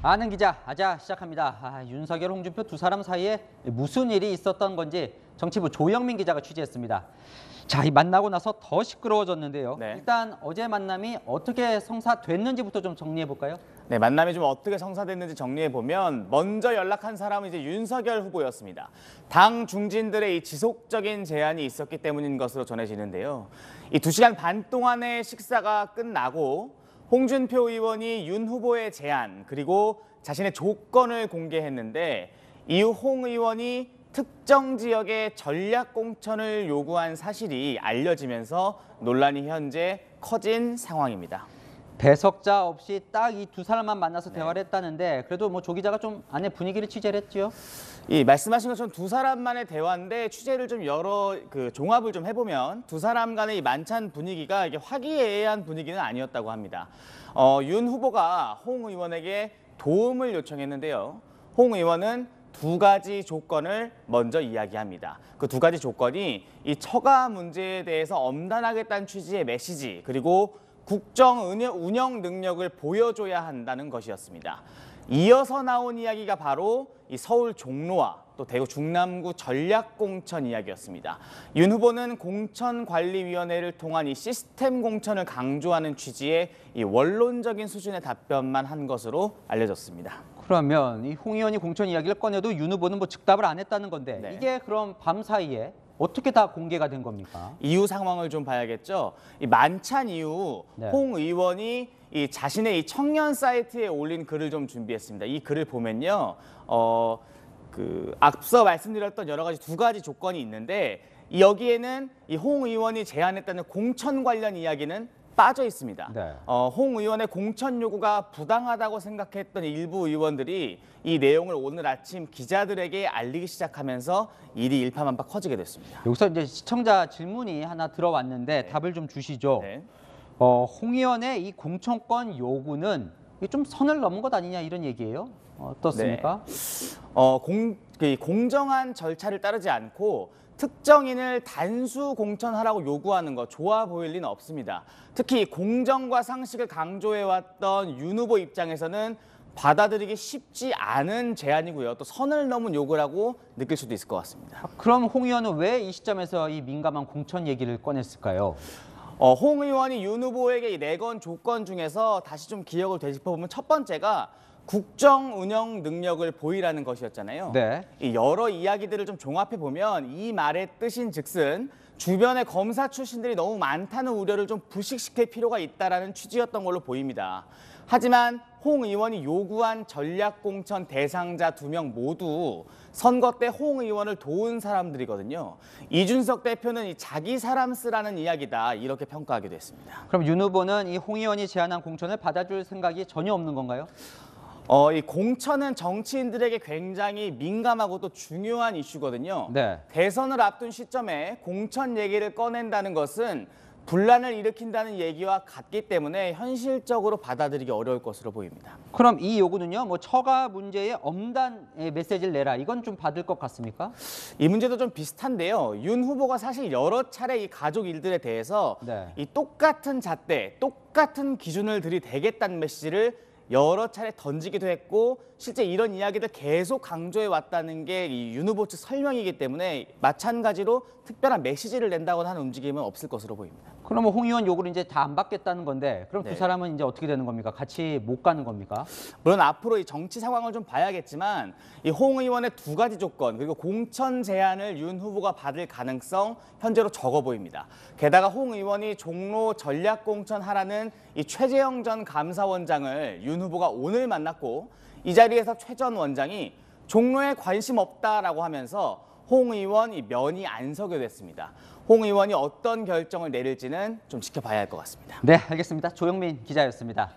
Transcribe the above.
아는 기자 아자 시작합니다. 아, 윤석열, 홍준표 두 사람 사이에 무슨 일이 있었던 건지 정치부 조영민 기자가 취재했습니다. 자, 이 만나고 나서 더 시끄러워졌는데요. 네. 일단 어제 만남이 어떻게 성사됐는지부터 좀 정리해 볼까요? 네, 만남이 좀 어떻게 성사됐는지 정리해 보면 먼저 연락한 사람은 이제 윤석열 후보였습니다. 당 중진들의 이 지속적인 제안이 있었기 때문인 것으로 전해지는데요. 이 두 시간 반 동안의 식사가 끝나고 홍준표 의원이 윤 후보의 제안 그리고 자신의 조건을 공개했는데 이후 홍 의원이 특정 지역의 전략 공천을 요구한 사실이 알려지면서 논란이 현재 커진 상황입니다. 배석자 없이 딱 이 두 사람만 만나서 네. 대화를 했다는데 그래도 뭐 조 기자가 좀 안에 분위기를 취재를 했지요. 이 말씀하신 것처럼 두 사람만의 대화인데 취재를 좀 여러 그 종합을 좀 해보면 두 사람 간의 이 만찬 분위기가 이게 화기애애한 분위기는 아니었다고 합니다. 어, 윤 후보가 홍 의원에게 도움을 요청했는데요. 홍 의원은 두 가지 조건을 먼저 이야기합니다. 그 두 가지 조건이 이 처가 문제에 대해서 엄단하겠다는 취지의 메시지 그리고 국정 운영- 능력을 보여줘야 한다는 것이었습니다. 이어서 나온 이야기가 바로 이 서울 종로와 또 대구 중남구 전략공천 이야기였습니다. 윤 후보는 공천관리위원회를 통한 이 시스템 공천을 강조하는 취지의 이 원론적인 수준의 답변만 한 것으로 알려졌습니다. 그러면 이 홍 의원이 공천 이야기를 꺼내도 윤 후보는 뭐 즉답을 안 했다는 건데 네. 이게 그럼 밤 사이에 어떻게 다 공개가 된 겁니까? 이후 상황을 좀 봐야겠죠. 이 만찬 이후 네. 홍 의원이 이 자신의 이 청년 사이트에 올린 글을 좀 준비했습니다. 이 글을 보면요, 어, 그 앞서 말씀드렸던 여러 가지 두 가지 조건이 있는데 이 여기에는 이 홍 의원이 제안했다는 공천 관련 이야기는 빠져 있습니다. 네. 어, 홍 의원의 공천 요구가 부당하다고 생각했던 일부 의원들이 이 내용을 오늘 아침 기자들에게 알리기 시작하면서 일이 일파만파 커지게 됐습니다. 여기서 이제 시청자 질문이 하나 들어왔는데 네. 답을 좀 주시죠. 네. 어, 홍 의원의 이 공천권 요구는 좀 선을 넘은 것 아니냐 이런 얘기예요. 어떻습니까? 어, 공, 그 공정한 절차를 따르지 않고 특정인을 단수 공천하라고 요구하는 거 좋아 보일 리는 없습니다. 특히 공정과 상식을 강조해왔던 윤 후보 입장에서는 받아들이기 쉽지 않은 제안이고요. 또 선을 넘은 요구라고 느낄 수도 있을 것 같습니다. 아, 그럼 홍 의원은 왜 이 시점에서 이 민감한 공천 얘기를 꺼냈을까요? 어, 홍 의원이 윤 후보에게 이 내건 조건 중에서 다시 좀 기억을 되짚어보면 첫 번째가 국정 운영 능력을 보이라는 것이었잖아요. 네. 이 여러 이야기들을 좀 종합해 보면 이 말의 뜻인 즉슨 주변에 검사 출신들이 너무 많다는 우려를 좀 부식시킬 필요가 있다라는 취지였던 걸로 보입니다. 하지만 홍 의원이 요구한 전략 공천 대상자 두 명 모두 선거 때 홍 의원을 도운 사람들이거든요. 이준석 대표는 이 자기 사람 쓰라는 이야기다 이렇게 평가하기도 했습니다. 그럼 윤 후보는 이 홍 의원이 제안한 공천을 받아줄 생각이 전혀 없는 건가요? 어, 이 공천은 정치인들에게 굉장히 민감하고 또 중요한 이슈거든요. 네. 대선을 앞둔 시점에 공천 얘기를 꺼낸다는 것은 분란을 일으킨다는 얘기와 같기 때문에 현실적으로 받아들이기 어려울 것으로 보입니다. 그럼 이 요구는요, 뭐 처가 문제에 엄단 의 메시지를 내라 이건 좀 받을 것 같습니까? 이 문제도 좀 비슷한데요. 윤 후보가 사실 여러 차례 이 가족 일들에 대해서 네. 이 똑같은 잣대, 똑같은 기준을 들이대겠다는 메시지를 여러 차례 던지기도 했고 실제 이런 이야기들 계속 강조해 왔다는 게 이윤 후보 측 설명이기 때문에 마찬가지로 특별한 메시지를 낸다거나 하는 움직임은 없을 것으로 보입니다. 그러면 홍 의원 요구를 이제 다 안 받겠다는 건데 그럼 네. 두 사람은 이제 어떻게 되는 겁니까? 같이 못 가는 겁니까? 물론 앞으로 이 정치 상황을 좀 봐야겠지만 이 홍 의원의 두 가지 조건 그리고 공천 제안을 윤 후보가 받을 가능성 현재로 적어 보입니다. 게다가 홍 의원이 종로 전략 공천 하라는 이 최재형 전 감사원장을 윤 후보가 오늘 만났고 이 자리에서 최 전 원장이 종로에 관심 없다라고 하면서 홍 의원 이 면이 안 서게 됐습니다. 홍 의원이 어떤 결정을 내릴지는 좀 지켜봐야 할 것 같습니다. 네, 알겠습니다. 조영민 기자였습니다.